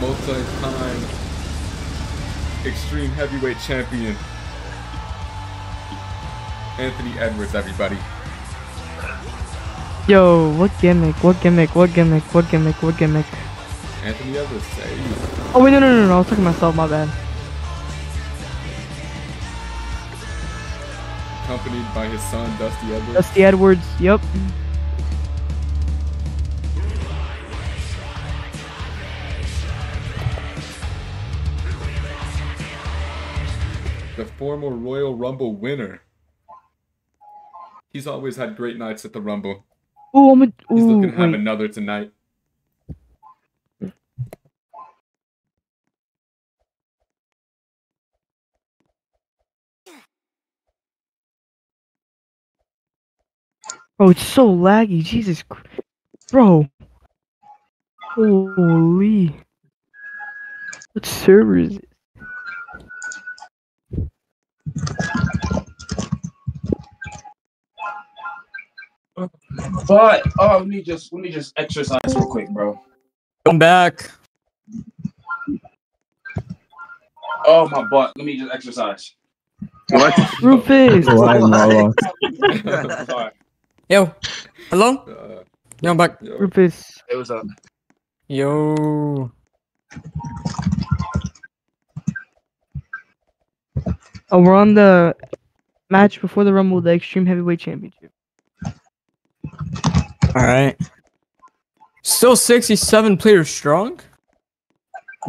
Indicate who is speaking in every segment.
Speaker 1: multi-time extreme heavyweight champion, Anthony Edwards, everybody.
Speaker 2: Yo, what gimmick? What gimmick? What gimmick? What gimmick? What gimmick?
Speaker 1: Anthony Edwards, hey.
Speaker 2: Oh wait, no, no, no, no. I was talking to myself. My bad.
Speaker 1: Accompanied by his son, Dusty Edwards.
Speaker 2: Dusty Edwards. Yep.
Speaker 1: Former Royal Rumble winner. He's always had great nights at the Rumble.
Speaker 2: Ooh, I'm a.
Speaker 1: He's looking to have
Speaker 2: wait.
Speaker 1: another tonight.
Speaker 2: Bro, it's so laggy. Jesus, bro. Holy. What server is it?
Speaker 3: But oh, let me just let me just exercise real quick, bro.
Speaker 4: I'm back.
Speaker 3: Oh my butt. Let me just exercise.
Speaker 5: What?
Speaker 2: Rufus.
Speaker 5: Why, Marlon?
Speaker 3: Sorry.
Speaker 4: Yo. Hello?
Speaker 1: Uh,
Speaker 4: Yo, I'm back.
Speaker 1: yo,
Speaker 2: Rufus.
Speaker 5: Hey, what's up?
Speaker 4: Yo.
Speaker 2: Oh, we're on the match before the Rumble, the Extreme Heavyweight Championship.
Speaker 4: Alright. Still 67 players strong?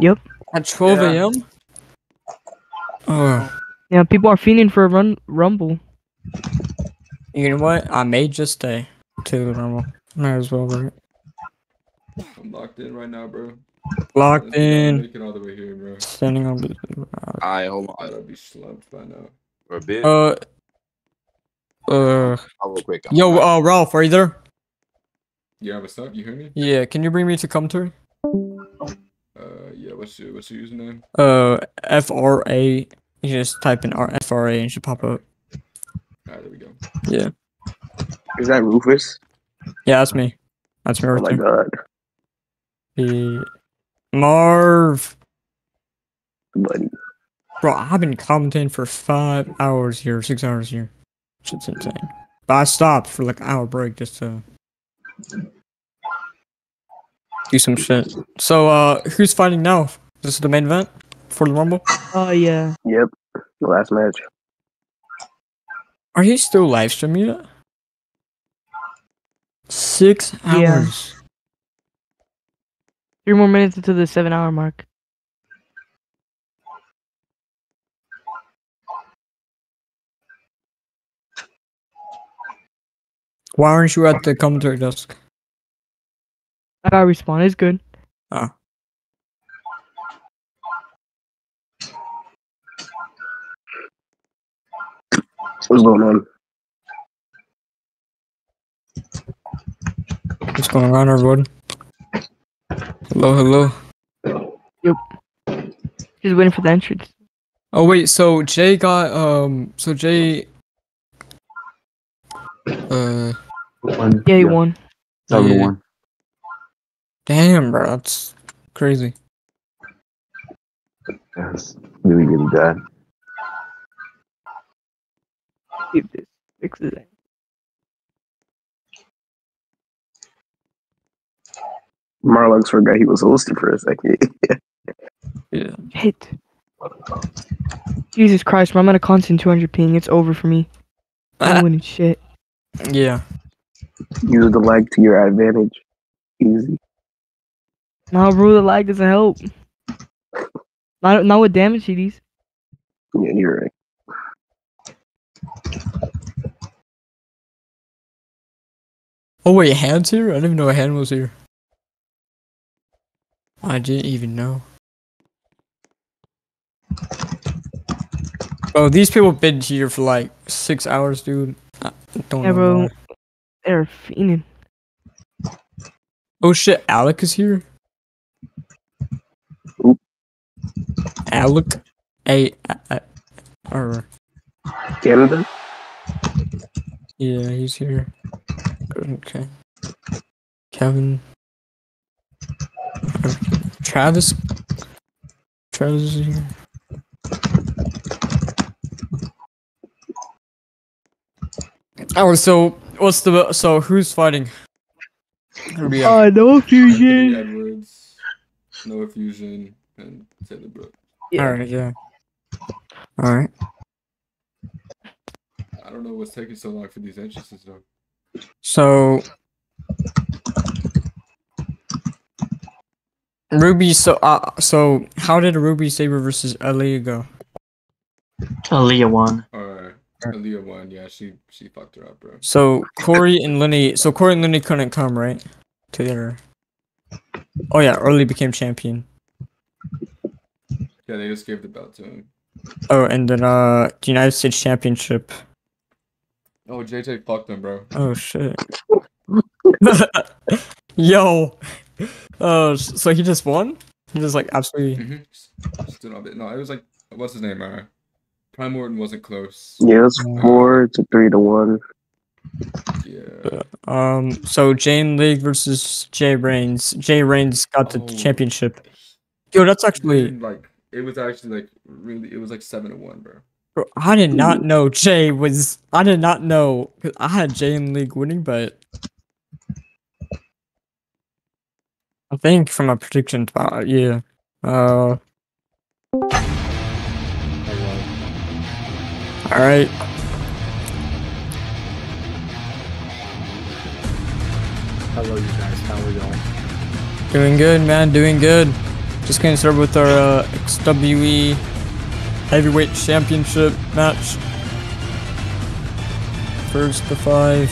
Speaker 2: Yep.
Speaker 4: At 12
Speaker 3: Yeah.
Speaker 4: a.m.? Oh.
Speaker 2: Yeah, people are fiending for a run Rumble.
Speaker 4: You know what? I may just stay to the normal. Might as well, right?
Speaker 1: I'm locked in right now, bro.
Speaker 4: Locked
Speaker 1: Let's,
Speaker 4: in.
Speaker 1: Make all the way here, bro.
Speaker 4: Standing on the.
Speaker 5: Alright, hold on.
Speaker 1: I'd be slumped by now.
Speaker 5: For a bit.
Speaker 4: Uh. Uh.
Speaker 5: I'll real quick.
Speaker 4: Yo, uh, Ralph, are you there?
Speaker 1: Yeah, what's up? You hear me?
Speaker 4: Yeah, can you bring me to commentary?
Speaker 1: Uh, yeah. What's your What's your username?
Speaker 4: Uh, F R A. You just type in R F R A and it should pop up.
Speaker 1: Alright, there we go.
Speaker 4: Yeah.
Speaker 5: Is that Rufus?
Speaker 4: Yeah, that's me. That's me
Speaker 5: Oh
Speaker 4: right
Speaker 5: my
Speaker 4: there.
Speaker 5: god.
Speaker 4: The Marv.
Speaker 5: Buddy.
Speaker 4: Bro, I've been commenting for five hours here, six hours here. Shit's insane. But I stopped for like an hour break just to do some shit. So, uh, who's fighting now? This is the main event for the Rumble.
Speaker 2: Oh, yeah.
Speaker 5: Yep. The last match.
Speaker 4: Are you still live streaming it? Six
Speaker 2: Yeah.
Speaker 4: hours.
Speaker 2: Three more minutes into the seven hour mark.
Speaker 4: Why aren't you at the commentary desk?
Speaker 2: I gotta respawn. It's good.
Speaker 4: Ah.
Speaker 5: What's going on?
Speaker 4: What's going on, everyone? Hello, hello. Yep.
Speaker 2: Just waiting for the entrance.
Speaker 4: Oh wait, so Jay got um, so Jay, uh,
Speaker 5: One.
Speaker 2: Yeah, he won.
Speaker 5: Seven
Speaker 4: Yeah.
Speaker 5: one.
Speaker 4: damn, bro, that's crazy.
Speaker 5: Yes. Really, really bad.
Speaker 2: See if this fixes it.
Speaker 5: Marlux forgot he was hosting for a second.
Speaker 4: Yeah.
Speaker 2: Hit. Jesus Christ, bro, I'm at a constant 200 ping. It's over for me. I'm winning shit.
Speaker 4: Yeah.
Speaker 5: Use the lag to your advantage. Easy.
Speaker 2: Nah, bro, the lag doesn't help. Not, not with damage CDs.
Speaker 5: Yeah, you're right.
Speaker 4: Oh wait, Han's here? I didn't even know Han was here. I didn't even know. Oh, these people been here for like six hours, dude. I don't
Speaker 2: Yeah,
Speaker 4: know.
Speaker 2: bro.
Speaker 4: why.
Speaker 2: They're.
Speaker 4: Oh shit, Alec is here.
Speaker 5: Oop.
Speaker 4: Alec, a, a, a or
Speaker 5: Canada?
Speaker 4: yeah, he's here. Okay. Kevin. Travis Trezor. Oh, so what's the so who's fighting? Ruby.
Speaker 2: Uh, no fusion.
Speaker 1: Edwards, Noah Fusion, and Taylor Brooks.
Speaker 2: Yeah.
Speaker 4: All right, yeah. All right.
Speaker 1: I don't know what's taking so long for these entrances though.
Speaker 4: So Ruby. So uh, so how did Ruby Saber versus Aaliyah go?
Speaker 5: Aaliyah won.
Speaker 1: Or Aaliyah won. Yeah, she she fucked her up, bro.
Speaker 4: So Corey and Lenny. So Corey and Lenny couldn't come right together. Oh yeah, early became champion.
Speaker 1: Yeah, they just gave the belt to him.
Speaker 4: Oh, and then uh, the United States Championship.
Speaker 1: Oh, JJ fucked him, bro.
Speaker 4: Oh shit. Yo. Oh, s- so he just won? He just like absolutely.
Speaker 1: Mm-hmm. No, it was like what's his name? Uh, Prime Morton wasn't close.
Speaker 5: Yeah, it's four to three to one.
Speaker 1: Yeah.
Speaker 4: Um. So Jane League versus Jay Reigns. Jay Reigns got the
Speaker 1: Oh.
Speaker 4: championship. Yo, that's actually.
Speaker 1: Like it was actually like really. It was like seven to one, bro.
Speaker 4: Bro, I did not know Jay was. I did not know. 'cause I had Jay in League winning, but. I think from a prediction, uh, yeah. Uh. All right.
Speaker 6: Hello, you guys. How are y'all?
Speaker 4: Doing good, man. Doing good. Just gonna start with our uh, XWE Heavyweight Championship match. First to five.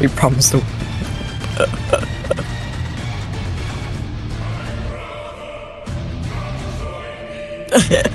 Speaker 4: We promised to. Way.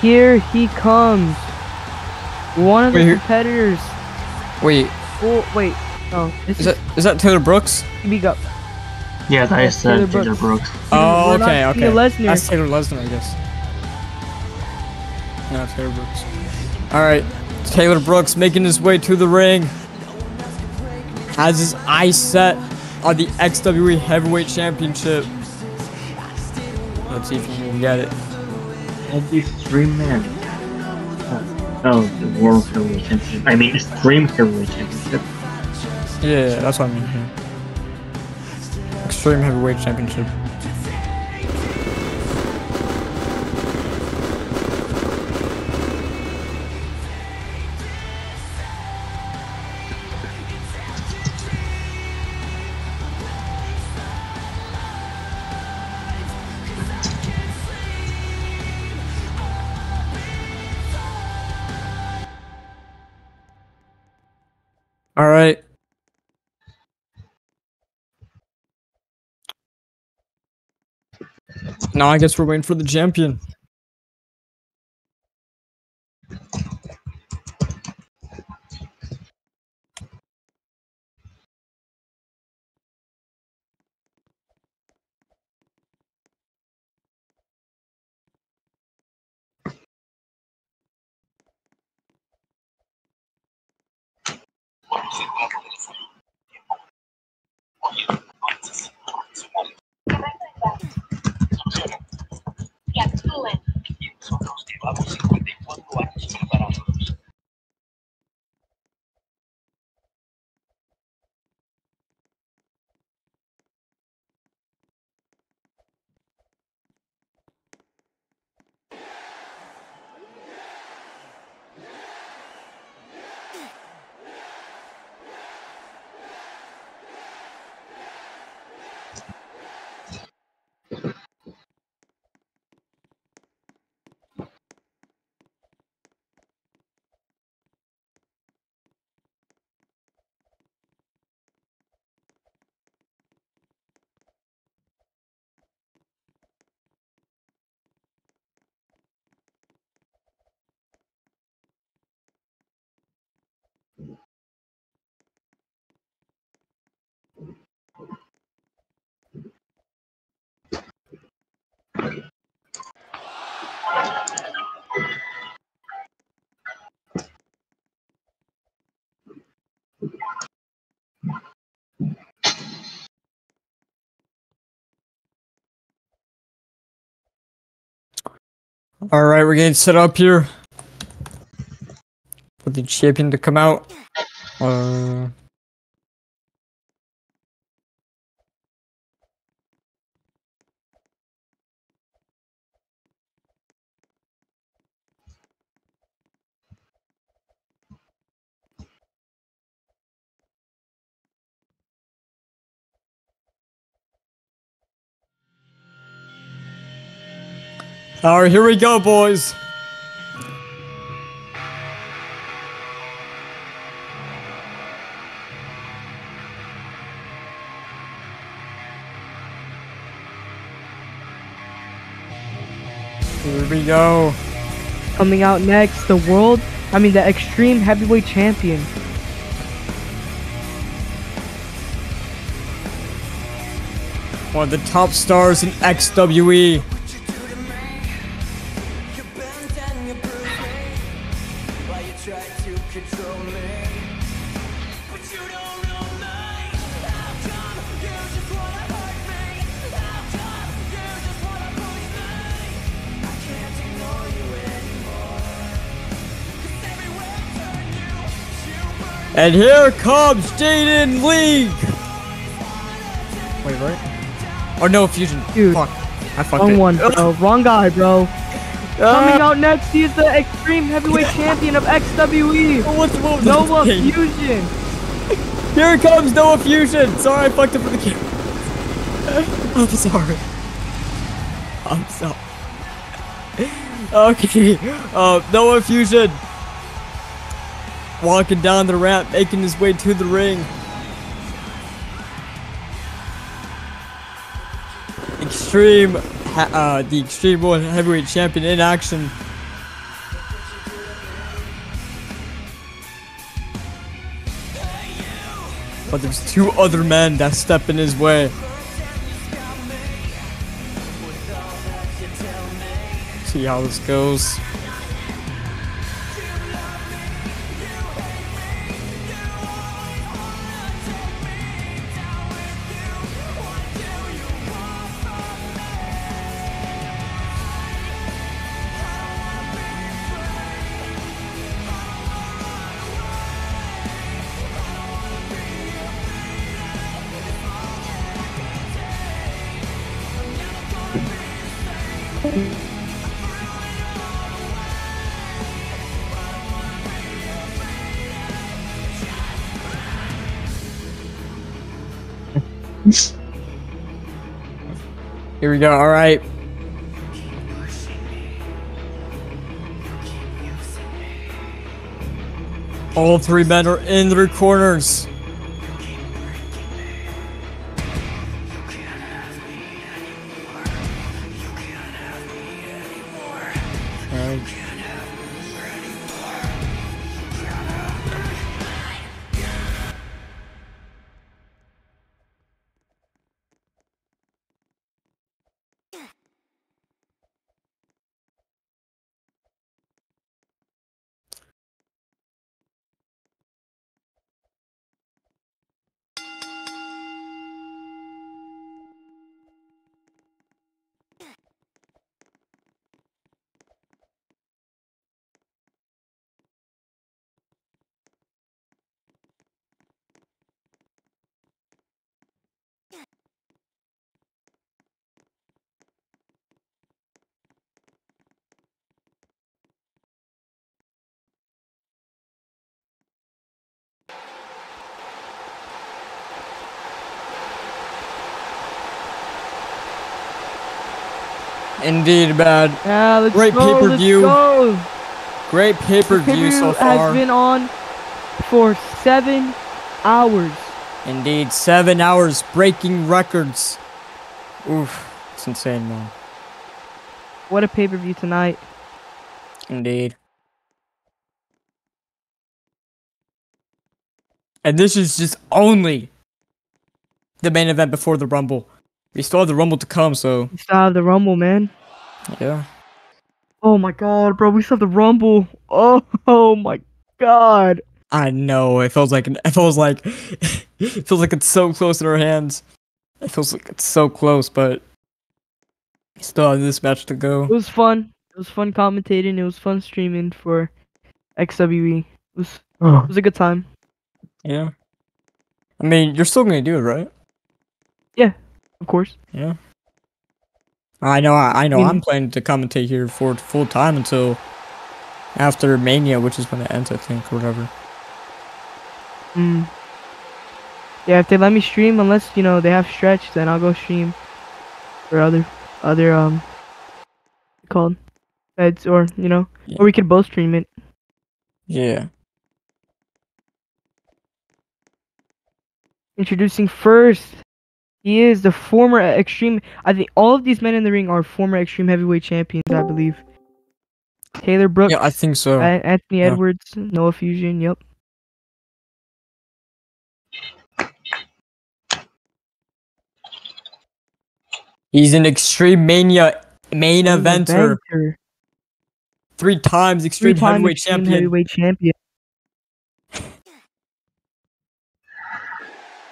Speaker 2: Here he comes. One of the
Speaker 4: Wait, here-
Speaker 2: competitors.
Speaker 4: Wait,
Speaker 2: Oh, wait. No, this
Speaker 4: is
Speaker 2: is,
Speaker 4: that is that Taylor Brooks?
Speaker 2: speak up.
Speaker 5: Yeah, that is
Speaker 2: Taylor
Speaker 5: uh, Taylor
Speaker 2: Brooks.
Speaker 5: Brooks.
Speaker 4: Oh,
Speaker 2: We're
Speaker 4: okay,
Speaker 2: Tia
Speaker 4: okay.
Speaker 2: Lesnar.
Speaker 4: That's Taylor Lesnar, I guess. No, Taylor Brooks. All right, Taylor Brooks making his way to the ring. Has his eyes set on the XWE Heavyweight Championship. Let's see if he can get it.
Speaker 5: Only three men. Uh, oh, the World Heavyweight Championship. I mean, Extreme Heavyweight Championship.
Speaker 4: Yeah, that's what I mean here. Extreme Heavyweight Championship. Now I guess we're waiting for the champion.
Speaker 7: All right, we're getting set up here for the champion to come out. Uh, all right, here we go, boys. Here we go.
Speaker 2: Coming out next, the world, I mean the extreme heavyweight champion.
Speaker 7: One of the top stars in. XWE. And here comes Jaden League. Wait, what? Or no fusion.
Speaker 2: Dude.
Speaker 7: Fuck. I fucked
Speaker 2: Wrong
Speaker 7: it.
Speaker 2: one, bro. Wrong guy, bro. Coming out next, he is the extreme heavyweight champion of XWE.
Speaker 7: what's the move?
Speaker 2: Noah. Fusion.
Speaker 7: Here comes Noah Fusion. Sorry, I fucked up with the camera. I'm sorry. I'm sorry. Okay. Uh, Noah Fusion. Walking down the ramp, making his way to the ring. Extreme, uh, the Extreme World Heavyweight Champion in action. But there's two other men that step in his way. See how this goes. Here we go. All right. All three men are in their corners.
Speaker 4: Indeed, bad.
Speaker 2: Yeah, let's
Speaker 4: Great
Speaker 2: go,
Speaker 4: pay-per-view.
Speaker 2: Let's go.
Speaker 4: Great pay per view
Speaker 2: Pay-per-view has been on for seven hours.
Speaker 4: Indeed, seven hours breaking records. Oof, it's insane, man.
Speaker 2: What a pay per view tonight.
Speaker 4: Indeed. And this is just only the main event before the Rumble. We still have the Rumble to come, so
Speaker 2: We still have the Rumble, man.
Speaker 4: yeah.
Speaker 2: Oh my god, bro, we still have the Rumble. Oh, oh my god.
Speaker 4: I know it feels like it feels like it feels like it's so close in our hands. It feels like it's so close, but we still have this match to go.
Speaker 2: It was fun. It was fun commentating. It was fun streaming for XWE. It was, oh. it was a good time.
Speaker 4: Yeah. I mean, you're still gonna do it, right?
Speaker 2: Of course.
Speaker 4: Yeah. I know. I, I know.
Speaker 2: mean-
Speaker 4: I'm planning to commentate here for full time until after Mania, which is when it ends, I think, or whatever.
Speaker 2: Mm. Yeah, if they let me stream, unless you know they have stretch, then I'll go stream for other other um what's it called feds or you know
Speaker 4: Yeah.
Speaker 2: or we could both stream it.
Speaker 4: Yeah.
Speaker 2: Introducing first, he is the former extreme. I think all of these men in the ring are former extreme heavyweight champions, I believe. Taylor Brooks,
Speaker 4: Yeah, I think so.
Speaker 2: Anthony
Speaker 4: yeah.
Speaker 2: Edwards, Noah Fusion. Yep.
Speaker 4: He's an Extreme Mania main eventer,
Speaker 2: Eventer.
Speaker 4: three times Extreme
Speaker 2: Three-time
Speaker 4: Heavyweight
Speaker 2: extreme
Speaker 4: Champion.
Speaker 2: heavyweight champion.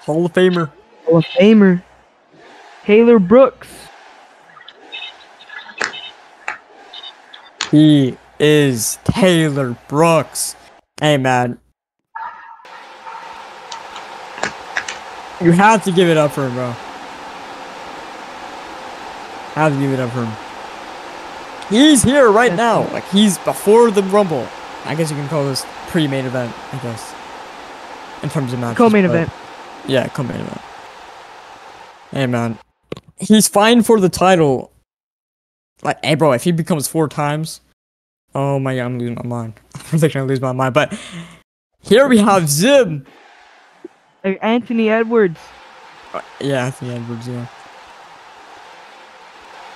Speaker 4: Hall of Famer.
Speaker 2: Hall of Famer. Taylor Brooks.
Speaker 4: He is Taylor Brooks. Hey, man. You have to give it up for him, bro. Have to give it up for him. He's here right now. Like, he's before the Rumble. I guess you can call this pre-main event, I guess. In terms of matches.
Speaker 2: Co-main event.
Speaker 4: Yeah, co-main event. Hey, man. He's fine for the title. Like, hey, bro, if he becomes four times, oh my god, I'm losing my mind. I'm really gonna lose my mind. But here we have Zim.
Speaker 2: Anthony Edwards.
Speaker 4: Uh, yeah, Anthony Edwards. Yeah.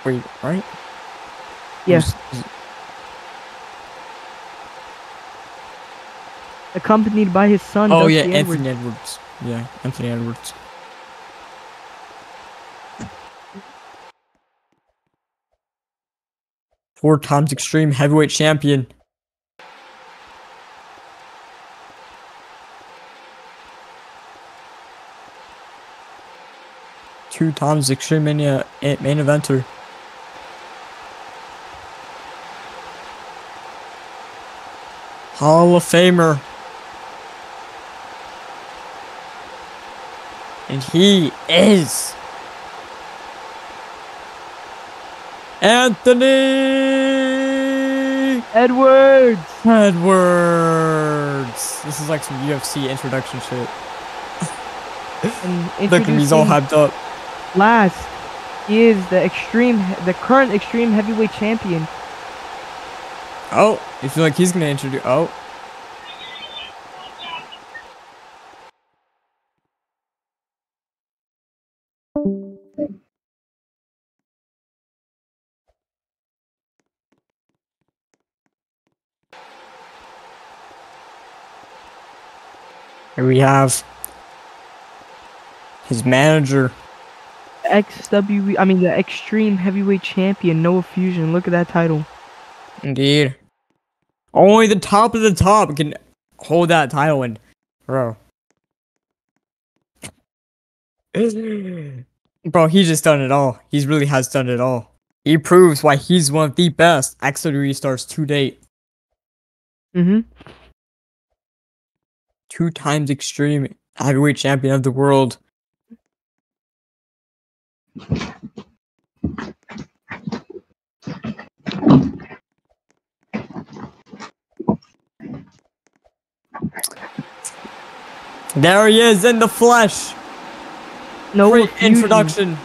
Speaker 4: Wait, right?
Speaker 2: Yeah.
Speaker 4: Who's- who's-
Speaker 2: Accompanied by his son.
Speaker 4: Oh
Speaker 2: Dusty
Speaker 4: yeah,
Speaker 2: Edwards.
Speaker 4: Anthony Edwards. Yeah, Anthony Edwards. Four times extreme heavyweight champion. Two times extreme mania eh, main eventer. Hall of Famer. And he is Anthony
Speaker 2: Edwards.
Speaker 4: Edwards. This is like some UFC introduction shit. Look he's all hyped up.
Speaker 2: last. Is the extreme, the current extreme heavyweight champion.
Speaker 4: Oh, you feel like he's gonna introduce? Oh, here we have his manager.
Speaker 2: XW, I mean the extreme heavyweight champion, Noah Fusion. Look at that title.
Speaker 4: Indeed. Only the top of the top can hold that title and bro. bro, he's just done it all. He really has done it all. He proves why he's one of the best XWE stars to date.
Speaker 2: Mm-hmm.
Speaker 4: Two times extreme heavyweight champion of the world. There he is in the flesh.
Speaker 2: Noah
Speaker 4: Great introduction.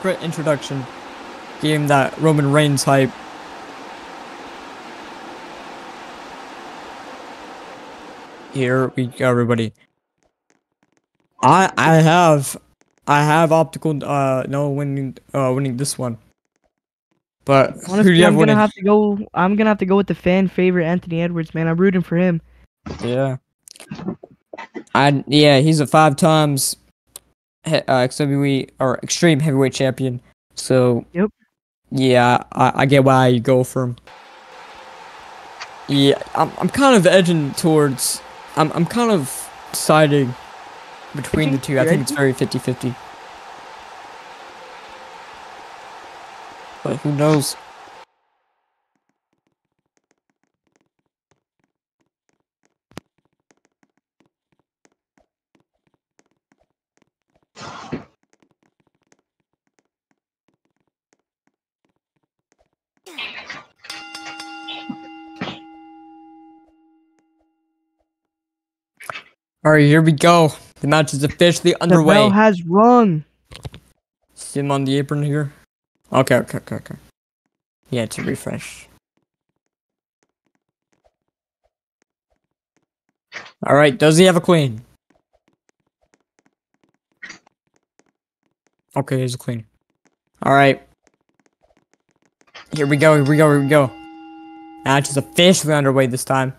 Speaker 4: Great introduction. Him that Roman Reigns hype. Here we go, everybody. I I have I have optical uh no winning uh winning this one. But who do
Speaker 2: Honestly,
Speaker 4: have
Speaker 2: I'm gonna have to go. I'm gonna have to go with the fan favorite Anthony Edwards, man. I'm rooting for him.
Speaker 4: Yeah. I yeah, he's a five times uh, XWE or extreme heavyweight champion. So
Speaker 2: Yep.
Speaker 4: Yeah, I, I get why you go for him. Yeah, I'm I'm kind of edging towards I'm I'm kind of siding between the two. I think it's very 50-50. But who knows? All right, here we go. The match is officially underway.
Speaker 2: The bell has rung.
Speaker 4: See him on the apron here. Okay, okay, okay, okay. Yeah, to refresh. All right, does he have a queen? Okay, here's a queen. All right. Here we go. Here we go. Here we go. Match is officially underway this time.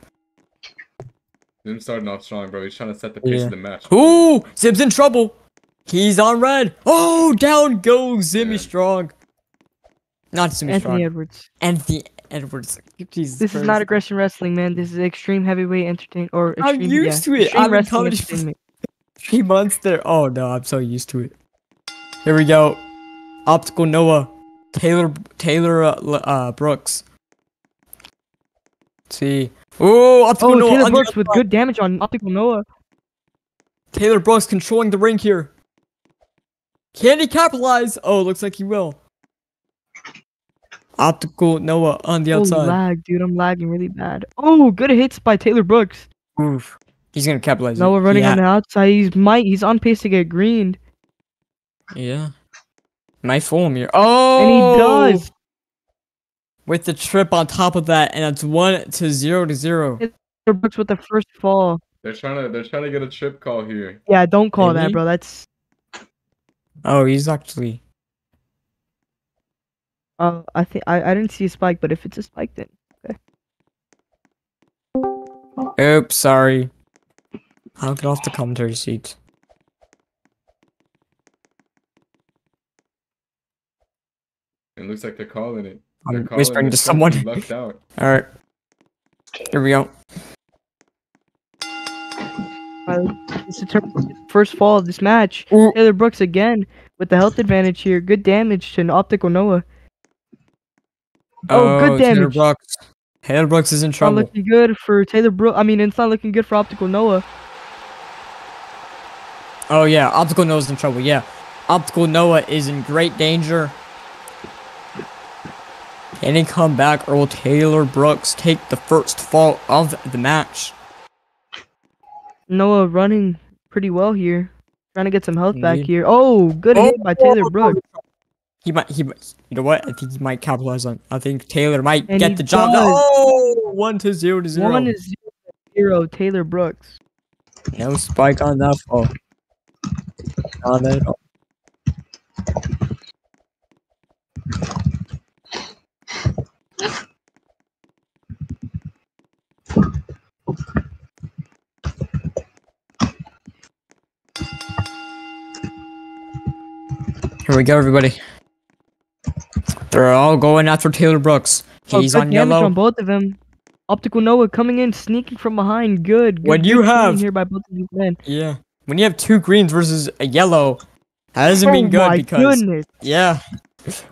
Speaker 1: Him starting off strong, bro. He's trying to set the pace
Speaker 4: Yeah.
Speaker 1: of the match.
Speaker 4: Ooh, Zim's in trouble. He's on red. Oh, down goes Zimmy
Speaker 1: Yeah.
Speaker 4: Strong. Not Zimmy Strong.
Speaker 2: Anthony
Speaker 4: Strong.
Speaker 2: Edwards.
Speaker 4: Anthony Edwards. Jesus
Speaker 2: This is not aggression wrestling, man. This is extreme heavyweight entertain or extreme,
Speaker 4: I'm
Speaker 2: extreme,
Speaker 4: used
Speaker 2: yeah,
Speaker 4: to it.
Speaker 2: extreme
Speaker 4: I'm in
Speaker 2: wrestling
Speaker 4: comedy-
Speaker 2: entertainment.
Speaker 4: Three months there. Oh no, I'm so used to it. Here we go. Optical Noah. Taylor Taylor uh, uh, Brooks. Let's see. Oh, Optical
Speaker 2: Oh,
Speaker 4: Noah.
Speaker 2: Taylor Brooks with good damage on Optical Noah.
Speaker 4: Taylor Brooks controlling the ring here. Can he capitalize? Oh, looks like he will. Optical Noah on the
Speaker 2: Oh,
Speaker 4: outside.
Speaker 2: lag, dude. I'm lagging really bad. Oh, good hits by Taylor Brooks.
Speaker 4: Oof. He's gonna capitalize. it.
Speaker 2: Noah running
Speaker 4: yeah.
Speaker 2: on the outside. He's might. He's on pace to get greened,
Speaker 4: Yeah. Might fool him here. Oh,
Speaker 2: and he oh! does.
Speaker 4: With the trip on top of that, and it's one to zero to zero.
Speaker 2: Taylor Brooks with the first fall.
Speaker 1: They're trying to they're trying to get a trip call here.
Speaker 2: Yeah, don't call that, bro. That's
Speaker 4: Oh, he's actually.
Speaker 2: uh. I think I, I didn't see a spike, but if it's a spike, then
Speaker 4: Oops, sorry. I'll get off the commentary seat.
Speaker 1: It looks like they're calling it. They're
Speaker 4: I'm whispering to someone.
Speaker 1: he Left out.
Speaker 4: All right. Here we go.
Speaker 2: uh, it's the first fall of this match.
Speaker 4: Ooh.
Speaker 2: Taylor Brooks again with the health advantage here. Good damage to an Optical Noah. Oh, good
Speaker 4: Taylor
Speaker 2: damage.
Speaker 4: Brooks. Taylor Brooks is in trouble.
Speaker 2: Not
Speaker 4: trouble.
Speaker 2: looking good for Taylor Brooks. I mean, it's not looking good for Optical Noah.
Speaker 4: Oh yeah, Optical Noah's in trouble. Yeah, Optical Noah is in great danger. Can he come back, or will Taylor Brooks take the first fall of the match?
Speaker 2: Noah running pretty well here. Trying to get some health back here. Oh, good oh, hit by oh, Taylor oh, Brooks.
Speaker 4: He might. He. might- You know what? I think he might capitalize on. I think Taylor might
Speaker 2: And
Speaker 4: get the job. Oh, one to zero to zero.
Speaker 2: One is zero, zero Taylor Brooks.
Speaker 4: No spike on that fall. On that. Here we go, everybody. They're all going after Taylor Brooks.
Speaker 2: Oh,
Speaker 4: He's
Speaker 2: good
Speaker 4: on yellow.
Speaker 2: on both of them. Optical Noah coming in, sneaking from behind. Good. good
Speaker 4: When you
Speaker 2: good shooting
Speaker 4: have-
Speaker 2: here by both of these men.
Speaker 4: Yeah. When you have two greens versus a yellow, that doesn't
Speaker 2: oh
Speaker 4: mean good
Speaker 2: my
Speaker 4: because
Speaker 2: goodness.
Speaker 4: yeah,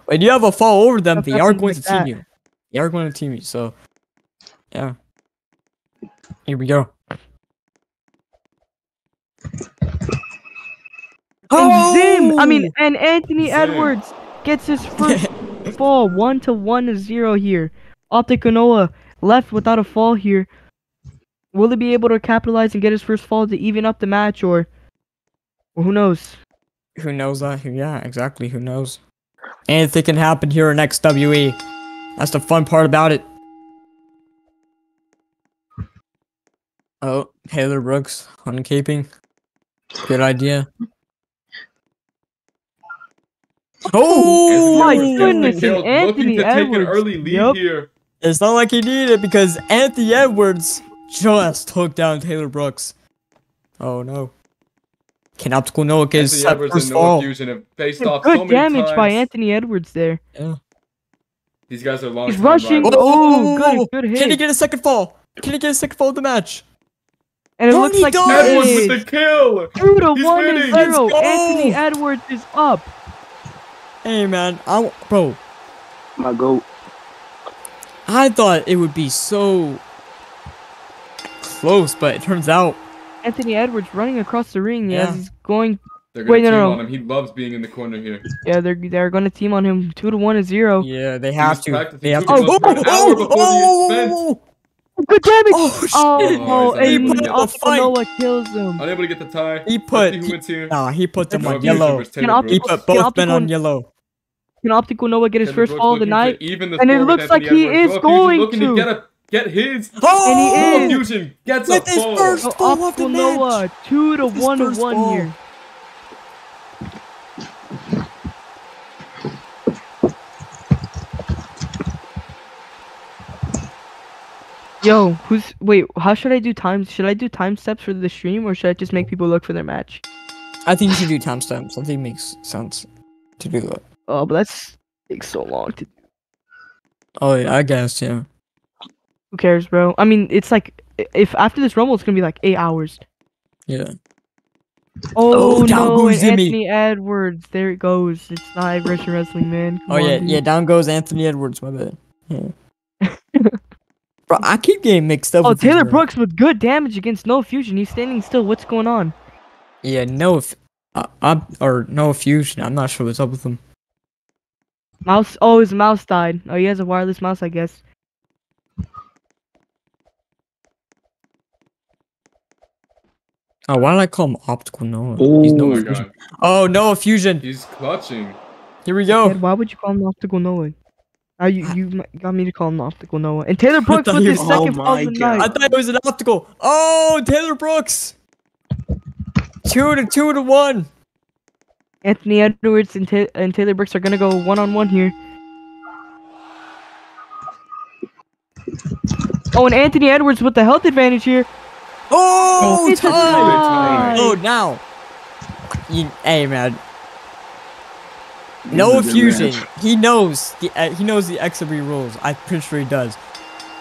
Speaker 4: when you have a fall over them, they are going
Speaker 2: like
Speaker 4: to
Speaker 2: that.
Speaker 4: you. They are going to team you. So yeah. Here we go.
Speaker 2: And Zim, I mean,
Speaker 4: Oh!
Speaker 2: and Anthony
Speaker 1: Zim.
Speaker 2: Edwards gets his first fall. One to one to zero here. Optical Noah left without a fall here. Will he be able to capitalize and get his first fall to even up the match, or, or who knows?
Speaker 4: who knows uh, that? Yeah, exactly. Who knows? Anything can happen here in XWE. That's the fun part about it. Oh, Taylor Brooks uncaping. Good idea. Oh!
Speaker 2: oh my
Speaker 1: Edwards gets the
Speaker 2: goodness, and Anthony
Speaker 1: looking to take an
Speaker 2: Edwards.
Speaker 1: early lead
Speaker 2: Yup.
Speaker 1: here.
Speaker 4: It's not like he needed it because Anthony Edwards just took down Taylor Brooks. Oh no. Can Optical Noah get his
Speaker 1: Anthony Edwards
Speaker 4: first
Speaker 1: and Noah
Speaker 4: fall?
Speaker 1: Fusion have faced
Speaker 2: Good
Speaker 1: off so many
Speaker 2: damage
Speaker 1: times.
Speaker 2: by Anthony Edwards there.
Speaker 4: Yeah.
Speaker 1: These guys are long.
Speaker 2: He's rushing.
Speaker 1: rivals.
Speaker 2: Oh, good, good hit.
Speaker 4: Can he get a second fall? Can he get a second fall of the match?
Speaker 2: and it
Speaker 4: No,
Speaker 2: looks like
Speaker 4: does.
Speaker 2: he
Speaker 1: Edwards
Speaker 2: is.
Speaker 1: with the kill.
Speaker 2: Two to
Speaker 1: He's
Speaker 2: one
Speaker 1: winning.
Speaker 2: and zero. Anthony Edwards is up.
Speaker 4: Hey man, I bro,
Speaker 8: My goat.
Speaker 4: I thought it would be so close, but it turns out
Speaker 2: Anthony Edwards running across the ring
Speaker 4: Yeah.
Speaker 2: as he's going.
Speaker 1: They're gonna
Speaker 2: Wait, no,
Speaker 1: team
Speaker 2: no.
Speaker 1: on him. He loves being in the corner here.
Speaker 2: Yeah, they're they're going to team on him. Two to one and zero.
Speaker 4: yeah, they have
Speaker 1: was
Speaker 4: to.
Speaker 1: practicing
Speaker 4: They have
Speaker 1: two
Speaker 4: to.
Speaker 1: kills for an hour before the event.
Speaker 4: oh,
Speaker 2: Good damage.
Speaker 4: oh, oh shit.
Speaker 2: Oh,
Speaker 1: Oh,
Speaker 2: and
Speaker 1: he's
Speaker 4: He put
Speaker 1: unable to
Speaker 4: up a
Speaker 2: Optical
Speaker 4: fight.
Speaker 2: Noah kills him.
Speaker 1: Unable to get the tie.
Speaker 4: He
Speaker 1: Let's
Speaker 4: put-
Speaker 1: see who wins here.
Speaker 4: Nah, he put them
Speaker 1: Noah
Speaker 4: on
Speaker 1: Fusion
Speaker 4: yellow.
Speaker 1: versus
Speaker 2: Can
Speaker 1: Taylor
Speaker 2: Optical-
Speaker 4: He
Speaker 1: Brooks.
Speaker 4: put
Speaker 2: Can
Speaker 4: both men on
Speaker 2: Optical-
Speaker 4: yellow.
Speaker 2: Can Optical Noah get his
Speaker 1: Taylor
Speaker 2: first
Speaker 1: Brooks
Speaker 2: fall of the
Speaker 1: looking
Speaker 2: night?
Speaker 1: to even the
Speaker 2: And it
Speaker 1: score with
Speaker 2: looks like
Speaker 1: Anthony
Speaker 2: he
Speaker 1: Edwards.
Speaker 2: is
Speaker 1: Noah Fusion
Speaker 2: going
Speaker 1: looking
Speaker 2: to.
Speaker 1: get a get his.
Speaker 4: Oh,
Speaker 2: And he
Speaker 1: Noah
Speaker 2: is.
Speaker 1: Fusion gets
Speaker 4: With
Speaker 1: a
Speaker 4: his
Speaker 1: fall.
Speaker 4: first-
Speaker 2: So
Speaker 4: fall of the
Speaker 2: Optical
Speaker 4: match.
Speaker 2: Noah, two to
Speaker 4: His
Speaker 2: one to
Speaker 4: first
Speaker 2: one
Speaker 4: fall.
Speaker 2: here. Yo, who's wait? How should I do times? Should I do time steps for the stream, or should I just make people look for their match?
Speaker 4: I think you should do timestamps. I think it makes sense to do that.
Speaker 2: Oh, but that's takes so long to.
Speaker 4: Oh yeah, I guess yeah.
Speaker 2: Who cares, bro? I mean, it's like if after this rumble, it's gonna be like eight hours.
Speaker 4: Yeah.
Speaker 2: Oh,
Speaker 4: Oh, down
Speaker 2: no,
Speaker 4: goes
Speaker 2: Anthony Edwards. There it goes. It's not Russian wrestling, man. Come
Speaker 4: Oh
Speaker 2: on,
Speaker 4: yeah,
Speaker 2: dude.
Speaker 4: yeah. Down goes Anthony Edwards. My bad. Yeah. Bro, I keep getting mixed up.
Speaker 2: Oh,
Speaker 4: these,
Speaker 2: Taylor. Brooks with good damage against no fusion. He's standing still. What's going on?
Speaker 4: Yeah, no, if uh, I'm or no fusion. I'm not sure what's up with him.
Speaker 2: Mouse. Oh, his mouse died. Oh, he has a wireless mouse, I guess.
Speaker 4: Oh, why did I call him optical Noah? He's
Speaker 8: Oh
Speaker 1: Oh
Speaker 4: Noah
Speaker 1: my
Speaker 4: fusion.
Speaker 1: god.
Speaker 4: Oh, Noah fusion.
Speaker 1: He's clutching.
Speaker 4: Here we
Speaker 2: Ed,
Speaker 4: go.
Speaker 2: why would you call him optical Noah? Now you you got me to call him optical Noah. And Taylor Brooks
Speaker 4: thought
Speaker 2: with his
Speaker 4: was-
Speaker 2: second
Speaker 8: Oh my
Speaker 2: of the
Speaker 8: God.
Speaker 2: night.
Speaker 4: I thought it was an optical. Oh, Taylor Brooks. Two to two to one.
Speaker 2: Anthony Edwards and, Ta- and Taylor Brooks are gonna go one on one here. Oh, and Anthony Edwards with the health advantage here.
Speaker 4: Oh,
Speaker 2: It's a
Speaker 4: tie.
Speaker 2: tie.
Speaker 4: Oh, now. You, hey man,
Speaker 8: No
Speaker 4: Noah
Speaker 8: is a good
Speaker 4: Fusion. He knows the uh, he knows the XW rules. I'm pretty sure he does.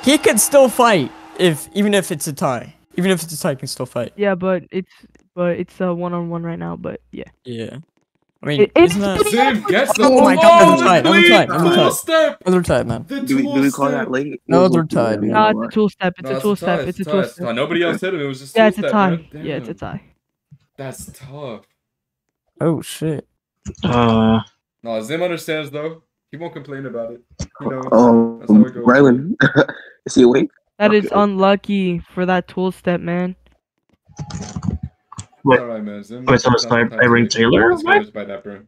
Speaker 4: He can still fight if even if it's a tie. Even if it's a tie, he can still fight.
Speaker 2: Yeah, but it's but it's a one on one right now. But yeah.
Speaker 4: Yeah. I mean,
Speaker 2: it's
Speaker 4: isn't that
Speaker 1: Zim gets the
Speaker 4: Oh my
Speaker 1: oh,
Speaker 4: God, I'm tied, I'm tied, I'm tied.
Speaker 1: step.
Speaker 4: another tied, man?
Speaker 1: The
Speaker 8: Do we, do we call that late?
Speaker 4: No,
Speaker 8: We'll
Speaker 4: they're tied.
Speaker 2: No, it's a
Speaker 8: on.
Speaker 2: tool step. It's
Speaker 1: No,
Speaker 2: a tool
Speaker 1: tie,
Speaker 2: step. It's a
Speaker 1: tie,
Speaker 2: tool
Speaker 1: it's
Speaker 2: step.
Speaker 1: tie. Nobody else hit him. It was just
Speaker 2: Yeah,
Speaker 1: tool
Speaker 2: it's a tie.
Speaker 1: man.
Speaker 2: Yeah, it's a tie.
Speaker 1: That's tough.
Speaker 4: Oh shit.
Speaker 5: Uh,
Speaker 1: No, Zim understands though. He won't complain about it. He knows.
Speaker 8: Oh,
Speaker 1: That's how it goes.
Speaker 8: Rylan. Is he awake?
Speaker 2: That is
Speaker 8: Okay.
Speaker 2: unlucky for that tool step, man.
Speaker 5: Wait.
Speaker 1: Alright, man. Zim.
Speaker 5: Wait, so it's
Speaker 1: not
Speaker 5: by-
Speaker 1: the
Speaker 5: by
Speaker 1: time
Speaker 5: Ring Taylor, what?
Speaker 1: by that, bro.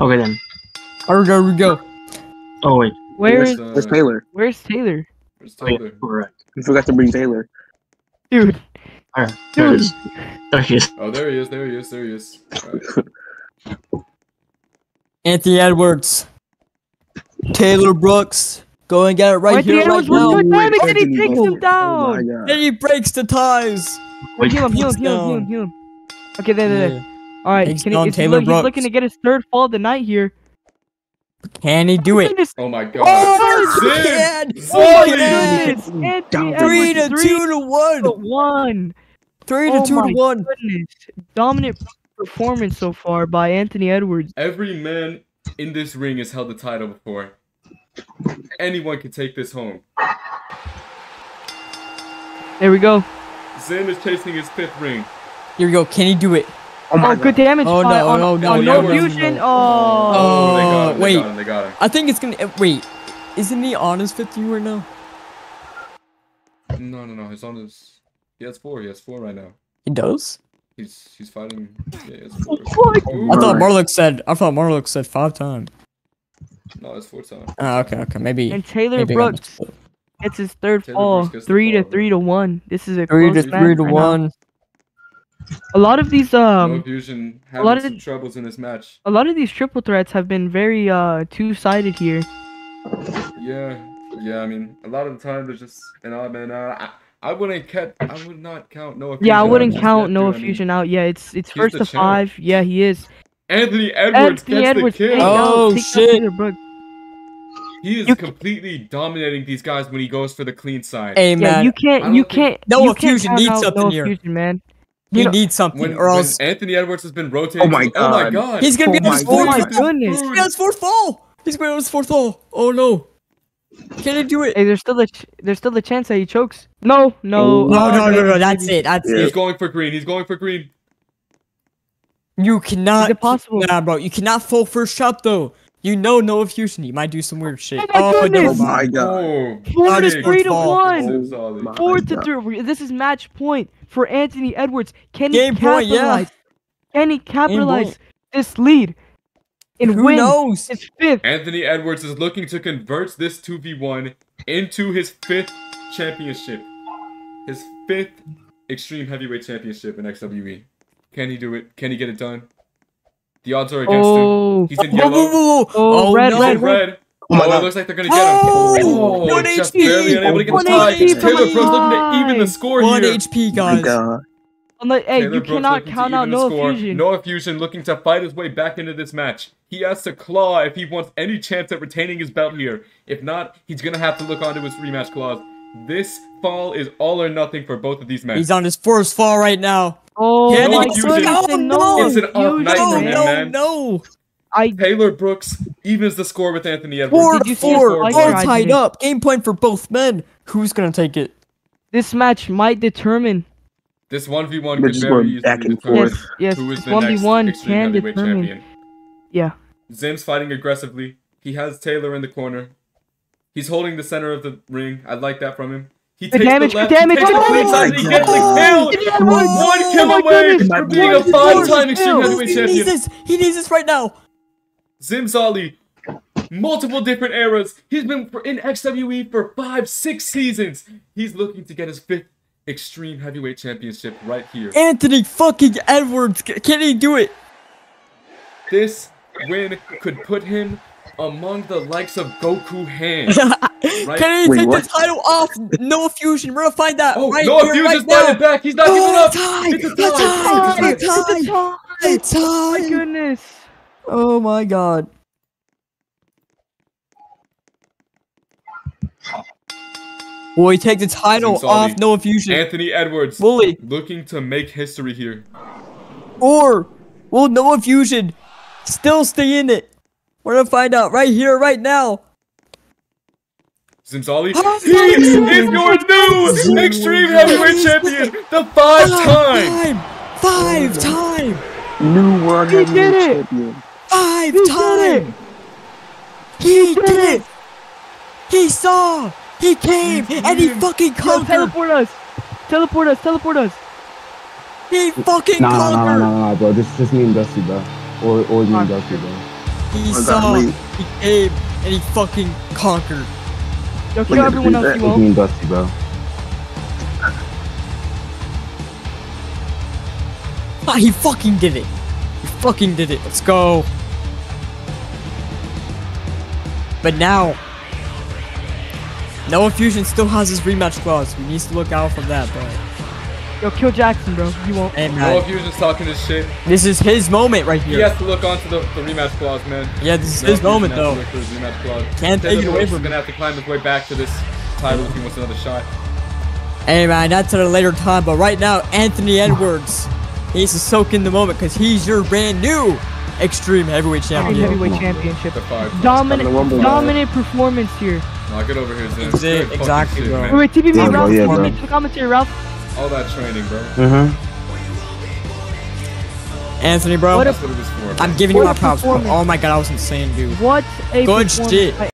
Speaker 5: okay then.
Speaker 4: Here we go. Here we go.
Speaker 5: Oh wait,
Speaker 2: Where's
Speaker 1: uh,
Speaker 8: Where's Taylor?
Speaker 2: Where's Taylor,
Speaker 1: Where's
Speaker 5: oh, yeah, correct.
Speaker 8: We forgot to bring Taylor.
Speaker 2: dude?
Speaker 5: Alright, there it is. There he is.
Speaker 1: Oh, there he is. There he is. There he is. Alright.
Speaker 4: Anthony Edwards. Taylor Brooks. Go and get it right
Speaker 2: Anthony
Speaker 4: here, right
Speaker 2: Edwards with
Speaker 4: now.
Speaker 2: good damage and he takes
Speaker 8: oh
Speaker 2: him down.
Speaker 8: Oh my
Speaker 4: And he breaks the ties.
Speaker 5: Wait,
Speaker 2: heal him, heal him, heal him, heal him, heal him. Okay, there, there, there.
Speaker 4: Yeah.
Speaker 2: All right,
Speaker 4: Takes
Speaker 2: can he,
Speaker 4: down
Speaker 2: is he
Speaker 4: Taylor
Speaker 2: look, he's
Speaker 4: Brooks.
Speaker 2: looking to get his third fall of the night here.
Speaker 4: Can he do it?
Speaker 1: Oh my oh god.
Speaker 4: Oh,
Speaker 1: Zim!
Speaker 4: he can!
Speaker 2: Oh
Speaker 1: Zim!
Speaker 2: my goodness!
Speaker 4: Three to
Speaker 2: Edwards,
Speaker 4: two to
Speaker 2: to
Speaker 4: one.
Speaker 2: one.
Speaker 4: Three to
Speaker 2: Oh
Speaker 4: two
Speaker 2: my
Speaker 4: to one.
Speaker 2: Goodness, dominant performance so far by Anthony Edwards.
Speaker 1: Every man in this ring has held the title before. Anyone can take this home.
Speaker 2: There we go.
Speaker 1: Zim is chasing his fifth ring.
Speaker 4: Here we go. Can he do it?
Speaker 8: Oh my
Speaker 2: Oh, good damage
Speaker 4: Oh, no,
Speaker 2: on,
Speaker 4: no, no,
Speaker 2: on
Speaker 1: no,
Speaker 2: no
Speaker 1: no,
Speaker 2: fusion.
Speaker 4: no.
Speaker 2: Oh.
Speaker 1: Oh, they got him. They
Speaker 4: wait.
Speaker 1: got him. They got him.
Speaker 4: I think it's gonna. uh, Wait, isn't he on his fifth year right now?
Speaker 1: No, no, no. He's on his. He has four. He has four right now.
Speaker 4: He does.
Speaker 1: He's he's fighting. Yeah, he has four.
Speaker 2: What?
Speaker 1: Ooh,
Speaker 4: I thought
Speaker 8: Right.
Speaker 4: Marlock said. I thought Marlock said five times.
Speaker 1: no, it's four times.
Speaker 4: Oh, okay, okay, maybe.
Speaker 2: And Taylor
Speaker 4: maybe
Speaker 2: Brooks
Speaker 4: mixed
Speaker 2: gets his third
Speaker 1: Taylor
Speaker 2: fall,
Speaker 1: Brooks gets the
Speaker 2: three to
Speaker 1: fall,
Speaker 2: three to one. This is a
Speaker 4: Three to
Speaker 2: close match
Speaker 4: three to
Speaker 2: right now.
Speaker 4: one.
Speaker 2: A lot of these um,
Speaker 1: fusion
Speaker 2: a lot of
Speaker 1: some troubles in this match.
Speaker 2: a lot of these triple threats have been very uh two-sided here.
Speaker 1: Yeah, yeah. I mean, a lot of the time there's just an odd man out. I, I wouldn't cat. I would not count Noah.
Speaker 2: Yeah, I
Speaker 1: Fusion out
Speaker 2: wouldn't count
Speaker 1: yet,
Speaker 2: Noah
Speaker 1: dude.
Speaker 2: Fusion out. Yeah, it's it's
Speaker 1: he's
Speaker 2: first to
Speaker 1: champ.
Speaker 2: five. Yeah, he is.
Speaker 1: Anthony Edwards
Speaker 2: Anthony
Speaker 1: gets
Speaker 2: Edwards.
Speaker 1: the kill.
Speaker 2: out-
Speaker 4: Oh,
Speaker 2: take
Speaker 4: shit.
Speaker 2: Taylor Brooks.
Speaker 1: He is
Speaker 2: You-
Speaker 1: completely dominating these guys when he goes for the clean side.
Speaker 4: Hey
Speaker 2: Yeah, you can't. You can't.
Speaker 4: Noah
Speaker 2: you can't
Speaker 4: Fusion needs something
Speaker 2: Noah
Speaker 4: here.
Speaker 2: Fusion, man.
Speaker 4: he
Speaker 2: you know-
Speaker 4: needs something,
Speaker 1: When,
Speaker 4: or
Speaker 1: when
Speaker 4: else
Speaker 1: Anthony Edwards has been rotating,
Speaker 8: Oh my god!
Speaker 1: oh my
Speaker 8: God.
Speaker 1: god,
Speaker 4: he's gonna
Speaker 8: Oh
Speaker 4: be on his fourth.
Speaker 2: Oh my goodness.
Speaker 4: He's gonna be on his fourth fall. He's going on his fourth fall. Oh no! Can he do it?
Speaker 2: Hey, there's still a ch- there's still a chance that he chokes. No, no.
Speaker 8: Oh.
Speaker 4: No,
Speaker 2: uh,
Speaker 4: no, no, no. That's it. That's
Speaker 8: Yeah.
Speaker 1: he's going for green. He's going for green.
Speaker 4: You cannot.
Speaker 2: Is it possible?
Speaker 4: Nah, bro. You cannot full first shot though. You know Noah Fusion. He might do some weird shit.
Speaker 2: Oh my
Speaker 4: Oh,
Speaker 2: goodness.
Speaker 4: never
Speaker 8: Oh my god.
Speaker 1: Oh,
Speaker 2: Four
Speaker 4: That
Speaker 2: to
Speaker 4: is
Speaker 2: three to one.
Speaker 1: Sim
Speaker 2: Four to three. This is match point for Anthony Edwards. Can he
Speaker 4: Game point, yeah.
Speaker 2: capitalize? Can he capitalize this lead and
Speaker 4: Who
Speaker 2: win
Speaker 4: knows?
Speaker 2: his fifth?
Speaker 1: Anthony Edwards is looking to convert this 2v1 into his fifth championship. His fifth Extreme Heavyweight Championship in XWE. Can he do it? Can he get it done? The odds are against
Speaker 2: Oh,
Speaker 1: him. He's in
Speaker 4: Whoa,
Speaker 1: yellow.
Speaker 4: whoa, whoa, whoa.
Speaker 2: Oh, oh red,
Speaker 1: He's
Speaker 4: no.
Speaker 1: in red.
Speaker 8: Oh my
Speaker 1: Oh, it
Speaker 8: God.
Speaker 1: looks like they're gonna get him.
Speaker 4: Oh,
Speaker 1: Oh, oh
Speaker 4: one
Speaker 1: just
Speaker 4: HP.
Speaker 1: barely unable to get
Speaker 2: One
Speaker 1: the tie.
Speaker 2: HP from
Speaker 1: Taylor Brooks looking to
Speaker 2: behind.
Speaker 1: even the score
Speaker 4: One
Speaker 1: here.
Speaker 4: HP,
Speaker 8: Oh my
Speaker 4: guys.
Speaker 8: god.
Speaker 2: Unless, hey,
Speaker 1: Taylor
Speaker 2: you
Speaker 1: Brooks
Speaker 2: cannot count out
Speaker 1: even the
Speaker 2: Noah
Speaker 1: score.
Speaker 2: Fusion.
Speaker 1: Noah Fusion looking to fight his way back into this match. He has to claw if he wants any chance at retaining his belt here. If not, he's gonna have to look onto his rematch clause. This fall is all or nothing for both of these men.
Speaker 4: He's on his first fall right now.
Speaker 2: Oh
Speaker 4: Can
Speaker 2: my
Speaker 1: he-
Speaker 2: goodness,
Speaker 4: No, no.
Speaker 1: It's an up
Speaker 2: Fusion,
Speaker 1: night
Speaker 4: No,
Speaker 1: for him,
Speaker 4: no,
Speaker 1: man.
Speaker 4: no.
Speaker 2: I
Speaker 1: Taylor Brooks evens the score with Anthony Edwards.
Speaker 4: Four
Speaker 2: Did you see his
Speaker 4: four. All tied up. Game point for both men. Who's gonna take it?
Speaker 2: this match might determine.
Speaker 1: This 1v1
Speaker 8: We're
Speaker 1: could
Speaker 8: just
Speaker 1: very
Speaker 8: going
Speaker 1: easily
Speaker 8: back and
Speaker 1: determine
Speaker 2: Yes, yes.
Speaker 1: who is the
Speaker 2: one v
Speaker 1: next
Speaker 2: one
Speaker 1: Extreme
Speaker 2: can
Speaker 1: Heavyweight
Speaker 2: determine.
Speaker 1: champion.
Speaker 2: Yeah.
Speaker 1: Zim's fighting aggressively. He has Taylor in the corner. He's holding the center of the ring. I like that from him. He
Speaker 2: Good
Speaker 1: takes
Speaker 2: damage,
Speaker 1: the
Speaker 2: good
Speaker 1: left,
Speaker 2: damage.
Speaker 1: he takes the
Speaker 2: Oh
Speaker 1: clean side, and he gets the kill!
Speaker 2: Edwards!
Speaker 1: One
Speaker 2: Oh
Speaker 1: kill
Speaker 2: my
Speaker 1: away
Speaker 2: goodness!
Speaker 1: from being a five-time! Extreme Heavyweight
Speaker 4: He needs this. He needs this right now.
Speaker 1: Zim Zali, multiple different eras. He's been for- in XWE for five, six seasons. He's looking to get his fifth Extreme Heavyweight Championship right here.
Speaker 4: Anthony fucking Edwards. Can he do it?
Speaker 1: This win could put him among the likes of Goku Han. Right.
Speaker 4: Can he
Speaker 8: Wait,
Speaker 4: take
Speaker 8: what?
Speaker 4: the title off? No fusion. We're gonna find that
Speaker 1: Oh,
Speaker 4: right
Speaker 1: Noah
Speaker 4: here,
Speaker 1: Fusion's
Speaker 4: right now.
Speaker 1: fighting back. He's not
Speaker 4: Oh,
Speaker 1: giving up.
Speaker 4: tie!
Speaker 1: It's a
Speaker 4: The
Speaker 1: tie.
Speaker 4: tie!
Speaker 1: It's a tie.
Speaker 4: The tie! It's
Speaker 2: My
Speaker 4: time.
Speaker 2: goodness.
Speaker 4: Oh my god. Will he take the title
Speaker 1: Zim
Speaker 4: off Noah Fusion?
Speaker 1: Anthony Edwards
Speaker 4: Will he?
Speaker 1: looking to make history here.
Speaker 4: Or will Noah Fusion still stay in it? We're gonna find out right here, right now.
Speaker 1: Zimzali,
Speaker 4: Oh,
Speaker 1: he is your new Extreme Heavyweight Champion, the five-time.
Speaker 4: Five time!
Speaker 8: New world
Speaker 2: He did
Speaker 8: heavyweight champion.
Speaker 4: Five
Speaker 2: He did
Speaker 4: time! He did it! He saw! He came! And he fucking
Speaker 2: Yo,
Speaker 4: conquered!
Speaker 2: teleport us. Teleport us. Teleport us.
Speaker 4: He fucking
Speaker 9: Nah, nah, nah,
Speaker 4: conquered!
Speaker 9: nah, nah, bro. This is just me and Dusty, bro. Or, or me and Dusty, bro.
Speaker 4: He
Speaker 8: Oh my God,
Speaker 4: saw, he came, and he fucking conquered.
Speaker 2: Yo,
Speaker 8: Wait,
Speaker 2: kill everyone else you
Speaker 9: Just
Speaker 2: want.
Speaker 9: me and Dusty, bro.
Speaker 4: Ah, he fucking did it. He fucking did it. Let's go. But now, Noah Fusion still has his rematch clause. We need to look out for that, bro.
Speaker 2: Yo, kill Jackson, bro. You won't.
Speaker 4: Hey,
Speaker 1: Noah
Speaker 4: man,
Speaker 1: Fusion's talking his shit.
Speaker 4: this is his moment right here.
Speaker 1: He has to look onto the, the rematch clause, man.
Speaker 4: Yeah, this is
Speaker 1: Noah
Speaker 4: his
Speaker 1: Fusion
Speaker 4: moment,
Speaker 1: has to
Speaker 4: though.
Speaker 1: look for his rematch clause.
Speaker 4: Can't
Speaker 1: Taylor
Speaker 4: take it away
Speaker 1: Brooks
Speaker 4: from
Speaker 1: is gonna have to climb his way back to this title if he wants another shot.
Speaker 4: Hey, man, that's at a later time. But right now, Anthony Edwards needs to soak in the moment because he's your brand new Extreme Heavyweight
Speaker 2: Extreme
Speaker 4: Champion.
Speaker 2: heavyweight championship.
Speaker 1: The five.
Speaker 2: Dominant,
Speaker 8: Coming to
Speaker 2: dominant performance here.
Speaker 1: Nah, get over here, Zim.
Speaker 4: That's
Speaker 1: Good
Speaker 4: exactly,
Speaker 1: shit,
Speaker 4: bro.
Speaker 1: man.
Speaker 2: Wait, wait, TPP,
Speaker 9: Yeah, bro,
Speaker 2: Ralph.
Speaker 9: yeah, bro.
Speaker 2: Make the commentary, Ralph.
Speaker 1: All that training, bro.
Speaker 9: Mm-hmm.
Speaker 4: Anthony, bro,
Speaker 2: What a,
Speaker 1: what for, bro.
Speaker 4: I'm giving you my props. bro. Oh my god, that was insane, dude.
Speaker 2: What a
Speaker 4: Good
Speaker 2: performance
Speaker 4: shit.
Speaker 2: by